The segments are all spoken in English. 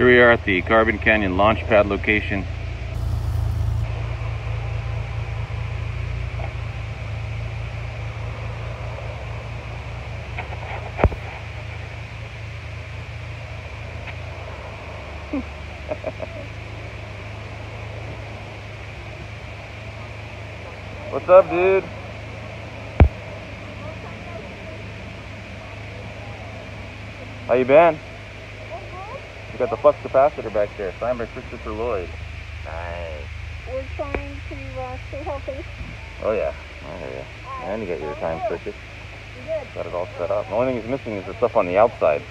Here we are at the Carbon Canyon launch pad location. What's up, dude? How you been? You got the flux capacitor back there, signed by Christopher Lloyd. Nice. We're trying to uh, stay healthy. Oh yeah, I hear you. And you got your time switches. Good. Got it all set up. The only thing he's missing is the stuff on the outside.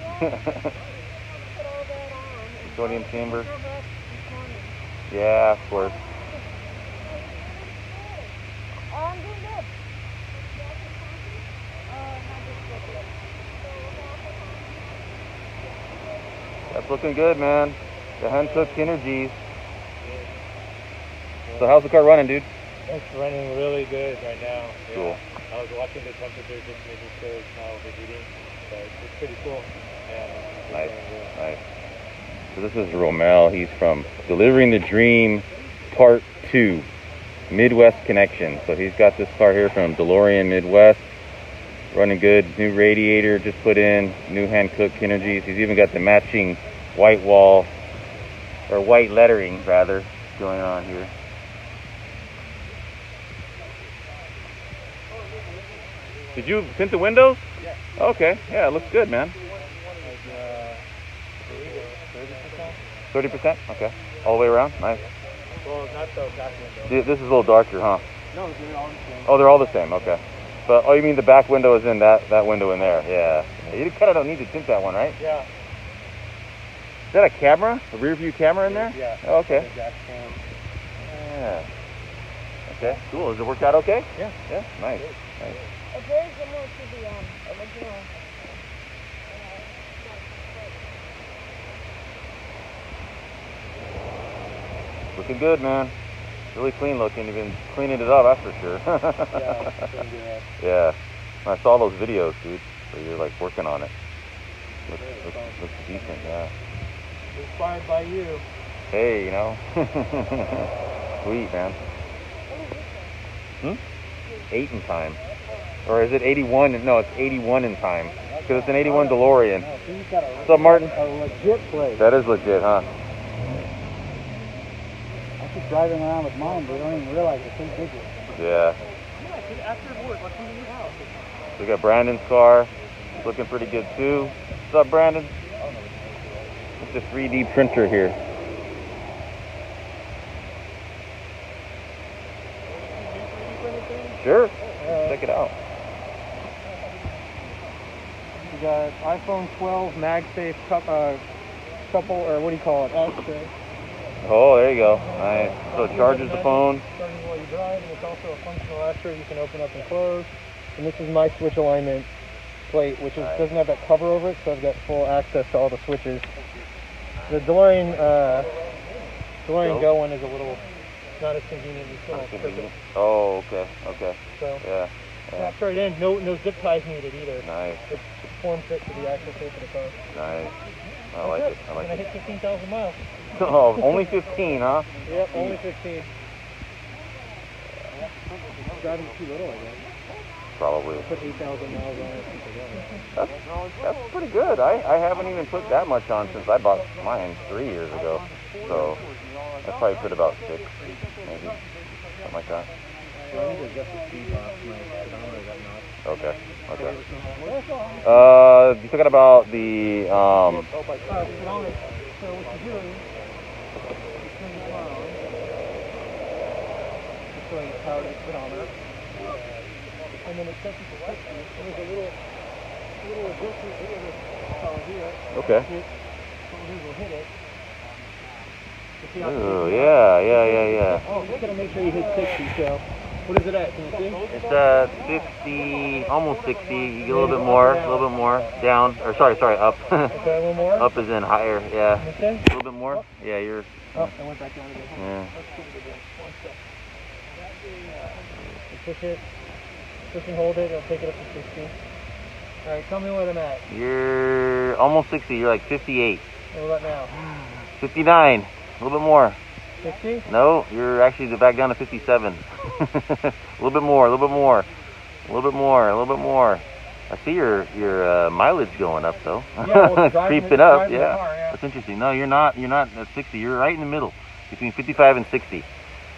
Yeah. Put all that on. Sodium chamber. Cover up this morning. Yeah, of course. Oh, I'm doing good. Uh, not just good. That's looking good, man. The Hankook Energies. So how's the car running, dude? It's running really good right now. Yeah. Cool. I was watching the temperature just making sure it's not overheating. but it's, it's pretty cool. Yeah. Nice. Nice. So this is Romel. He's from Delivering the Dream Part 2, Midwest Connection. So he's got this car here from DeLorean Midwest. Running good. New radiator just put in. New Hankook Energies. He's even got the matching white wall, or white lettering rather, going on here. Did you tint the windows? Yeah. Okay. Yeah, it looks good, man. Like, uh, I believe it's 30%. Thirty percent. Okay. All the way around. Nice. Well, not the back window. This is a little darker, huh? No, they're all the same. Oh, they're all the same. Okay. But oh, you mean the back window is in that that window in there? Yeah. You kind of don't need to tint that one, right? Yeah. Is that a camera? A rear view camera in there? Yeah. Oh, okay. The. Yeah. Okay. Cool. Does it work out okay? Yeah. Yeah. Nice. Nice. It's very similar to the um, original. Looking good, man. Really clean looking. You've been cleaning it up, that's for sure. Yeah. yeah. I saw those videos, dude. Where you're like working on it. Looks, looks, looks decent, yeah. Inspired by you. Hey, you know. Sweet, man. Hmm? Eight in time. Or is it 81? No, it's 81 in time. Because it's an 81 DeLorean. So you've got a, What's up, Martin? a legit place. That is legit, huh? I keep driving around with mine, but I don't even realize it's so big. Yeah. Yeah, after work, let's come to your house. We got Brandon's car. It's looking pretty good, too. What's up, Brandon? It's a 3D printer here. Sure. Check it out. You got iPhone 12 MagSafe cup, uh, couple, or what do you call it? X-ray. Oh, there you go. Nice. So it charges the phone. Starting while you drive, and it's also a functional ashtray you can open up and close. And this is my switch alignment plate, which is, doesn't have that cover over it, so I've got full access to all the switches. The DeLorean, uh, DeLorean Go. Go one is a little not as convenient. Still have to. Oh, okay. Okay. So Yeah. Yeah. right in. No, no zip ties needed either. Nice. It's form fit to the actual shape of the car. Nice. I like it. I like I it. hit 15,000 miles. Oh, only 15, huh? Yep, only 15. Driving too little, I guess. Probably. Put 8,000 miles on it. That's, that's pretty good. I, I haven't even put that much on since I bought mine three years ago. So I probably put about six, maybe. Something like that. Okay. Okay. Uh, you talking about the um? So what you do is you turn this on. Just showing you power to the speedometer. And then it sets it to 60. And there's a little, little adjustment here with power here. Okay. Hit, what we'll do is we'll hit it. To see how Ooh, yeah, yeah, yeah, yeah. Oh, you gotta make sure you hit 60, so. What is it at? Can you see? It's uh 60, almost 60. You get a little bit more, a little bit more down, or sorry, sorry, up. Okay, a little more. up is in higher. Yeah, Okay. a little bit more. Yeah, you're. Oh, I went back down again. Yeah. Let's give it again. One sec. You push it, push and hold it, it'll take it up to 60. Alright, tell me what I'm at. You're almost 60. You're like 58. What about now? 59. A little bit more. 60? No, you're actually back down to 57. a little bit more, a little bit more, a little bit more, a little bit more. I see your your uh, mileage going up though. Yeah, well, driving creeping up. Yeah. car, yeah. that's interesting. No, you're not. You're not at 60. You're right in the middle, between 55 and 60.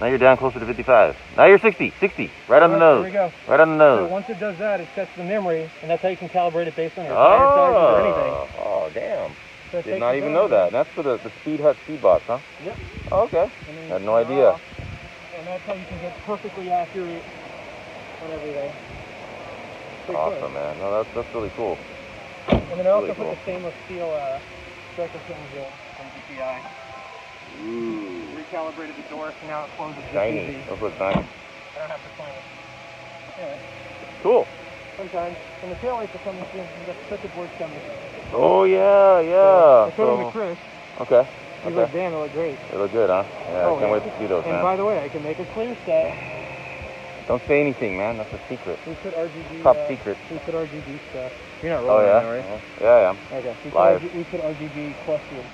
Now you're down closer to 55. Now you're 60. 60. Right on the right, There nose. we go. Right on the nose. So once it does that, it sets the memory, and that's how you can calibrate it based on your tire sizes or anything. Oh, oh, damn. Did not even know that. That's for the, the Speed Hut Speed Box, huh? Yep. Oh, okay. And then Had no idea. off, And that's how you can get perfectly accurate on everything. Awesome, cool. man. No, that's that's really cool. And then I also Really put cool. the stainless steel uh, striker fittings in from GPI. Ooh. Recalibrated the door, so now it closes Shiny. Those look nice. I don't have to clean it. Anyway, Cool. Sometimes. And the taillights are coming soon. We got the circuit boards coming. Oh yeah, yeah. I showed them to So- Chris. okay. He's Okay. like, damn, they look great. They look good, huh? Yeah, Oh, I can't wait to see those, And man. by the way, I can make a clear set. Don't say anything, man. That's a secret. We put RGB. Top uh, secret. We put RGB stuff. You're not Oh rolling yeah. right now, right? yeah. Yeah, yeah. Okay. We Live. Put RG, we put RGB clustered.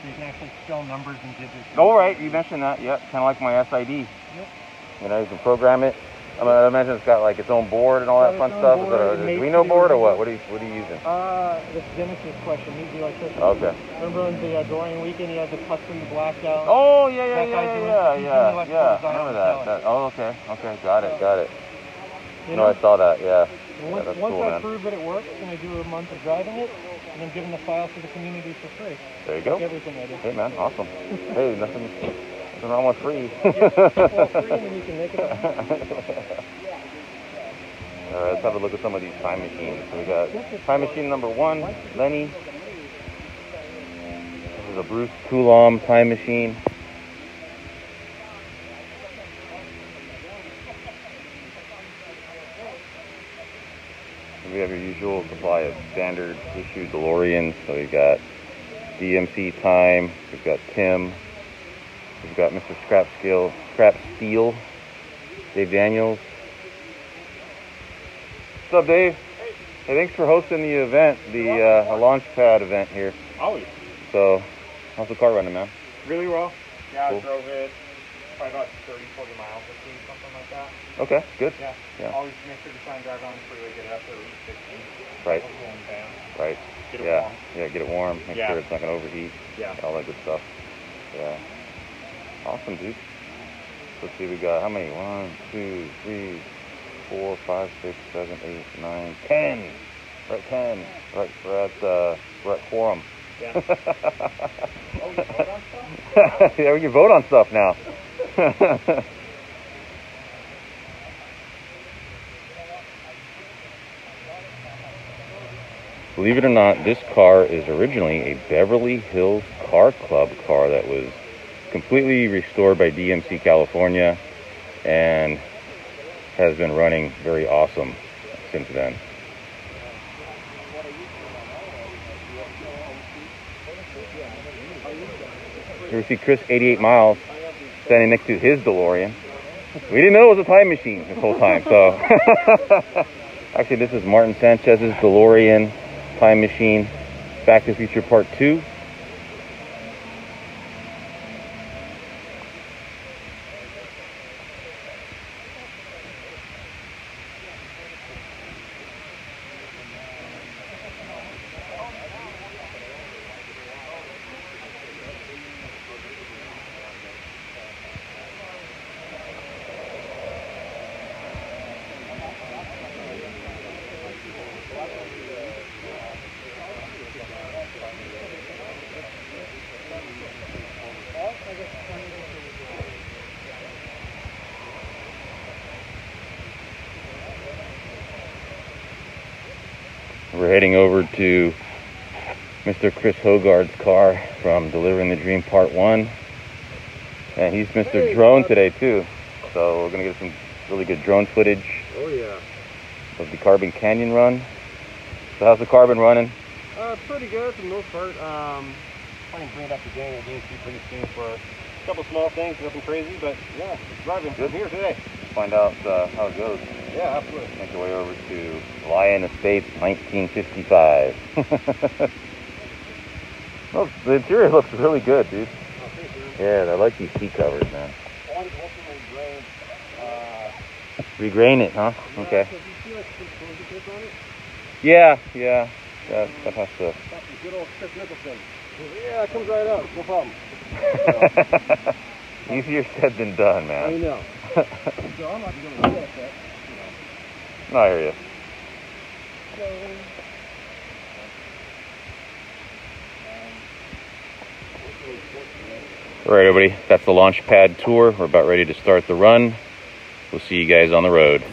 So you can actually spell numbers and digits. Oh right, you mentioned that. Yeah, kind of like my SID. Yep. You know, you can program it. I, mean, I imagine it's got like its own board and all that fun stuff. Is it a Arduino board or what? What are you What are you using? Uh, this Dennis's question. He's the electrician. Okay. Remember in the uh, DeLorean weekend, he had the custom blackout. Oh yeah, yeah, yeah, yeah, yeah, yeah, yeah. I remember that. that. Oh, okay, okay, got it, got it. You No, I saw that. Yeah. And once, that's once cool, I man. prove that it works, then I do a month of driving it, and then giving the files to the community for free. There you Like go. everything I do. Hey man, awesome. hey, nothing, nothing wrong with free. And then you can make it. All right, let's have a look at some of these time machines. So we got time machine number one, Lenny. This is a Bruce Coulomb time machine. We have your usual supply of standard issue DeLoreans. So we've got DMC Time, we've got Tim, we've got Mr. Scrap Skill, Scrap Steel, Dave Daniels. What's up, Dave? Hey, thanks for hosting the event, the uh, launch pad event here. Always. So, how's the car running, man? Really well. Yeah, Cool. I drove it probably about 30, 40 miles this week, something like that. Okay, good. Yeah. Yeah. Always make sure to try and drive on the freeway, get it up to at least 60. Right. Right. Get it yeah. warm. Yeah, get it warm. Make Yeah. sure it's not gonna overheat. Yeah. All that good stuff. Yeah. Awesome, dude. Let's see, we got how many? One, two, three, four, five, six, seven, eight, nine, ten. We're at ten. Right, we're at uh, we're at quorum. Yeah. yeah, we can vote on stuff now. Believe it or not, this car is originally a Beverly Hills Car Club car that was completely restored by DMC California and has been running very awesome since then. Here we see Chris 88 miles standing next to his DeLorean. We didn't know it was a time machine this whole time, so. Actually, this is Martin Sanchez's DeLorean time machine. Back to the Future Part 2. We're heading over to Mr. Chris Hogard's car from Delivering the Dream Part 1. And he's Mr. Hey, Drone Bob. today too. So we're gonna get some really good drone footage Oh yeah. of the Carbon Canyon run. So how's the carbon running? Uh, pretty good for the most part. Um, planning to bring it up to Daniel Dean Street pretty soon for a couple small things, nothing crazy, but yeah, it's driving. Good. Here today. Find out uh, how it goes. Yeah, absolutely. Make your way over to Lyon Estates 1955. well, the interior looks really good, dude. Yeah, I like these seat covers, man. I wanted to ultimately grain, uh, Regrain it, huh? Okay. So you see like some closing tape on it, Yeah, yeah. That, that has to. that's the good old Chris Nicholson. Yeah, it comes right out. No problem. Easier said than done, man. I know. so I'm not going to do that. but, No, I hear you. So, um, All right, everybody. That's the launch pad tour. We're about ready to start the run. We'll see you guys on the road.